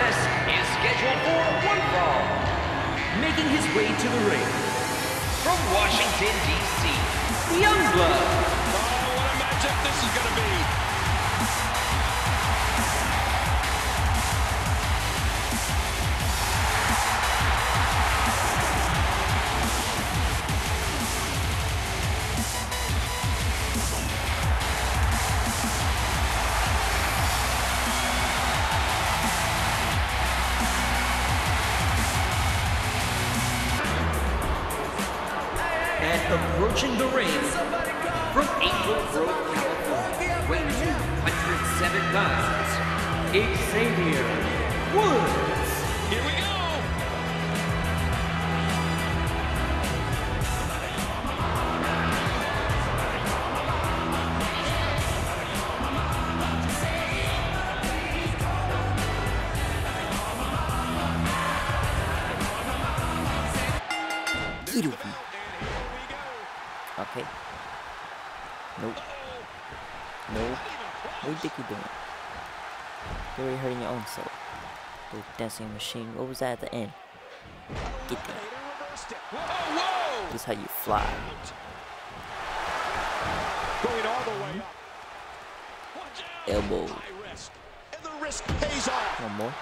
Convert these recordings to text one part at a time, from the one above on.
contest is scheduled for one fall. Making his way to the ring. From Washington, D.C. And approaching the ring from Angel Grove, California, weighing 207 pounds, Xavier Woods. Here we go. Me. Okay. Nope. Nope. What do you doing? You're already hurting your own self. The dancing machine. What was that at the end? Get there. This is how you fly. Going all the way up. Elbow. Risk. And the risk pays off. One more.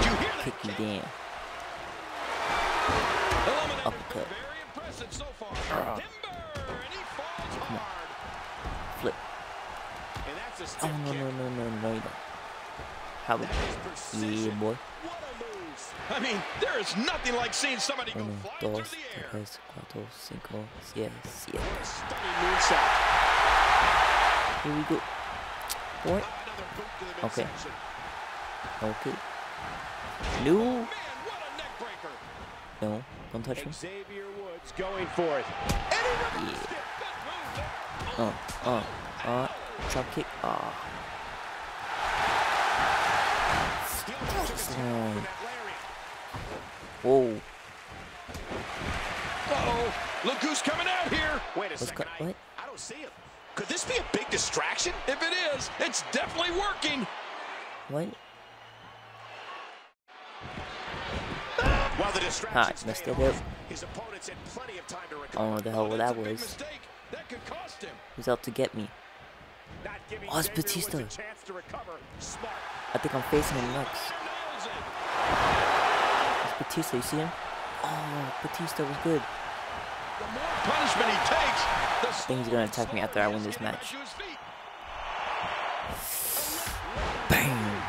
Did you hear? Kick you down. Uppercut. Impressive so far. Ah. Timber, and he falls Come on. Flip. And that's a Oh stiff no no no no no. How about yeah boy? What. I mean, there is nothing like seeing somebody go Uno, flying dos, through the air. tres, cuatro, cinco, siete. What moonsault. Here we go. Boy. Another boot to the Okay. Okay. No. Man, what a neck breaker. No. Don't touch me. Woods going for it. And he reversed it. Good move there. Uh, uh, uh. Drop kick. He almost took his hand off Mm. with that lariat. Whoa. Uh-oh. Look who's coming out here. Wait a What's second. I don't see him. Could this be a big distraction? If it is, it's definitely working. What? While the Ah, distractions messed paid it up. off, his opponents had plenty of time to I don't know what the hell But that it's a big was. That could cost him. Who's out to get me? Oh, it's Batista. I think I'm facing him next. It's Batista. You see him? Oh, Batista was good. The more punishment he takes, the think he's gonna attack me after I win this match. Bam.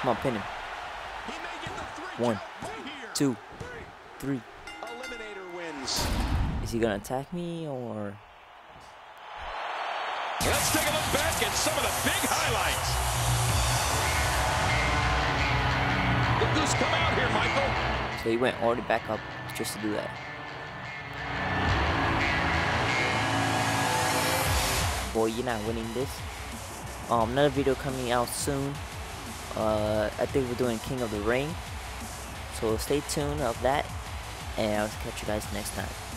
Come on, pin him. One, two, three. Eliminator wins. Is he gonna attack me or? Let's take a look back at some of the big highlights. Look who's come out here, Michael. So he went all the way back up just to do that. Boy, you're not winning this. Um, another video coming out soon. Uh, I think we're doing King of the Ring. So stay tuned of that, and I'll catch you guys next time.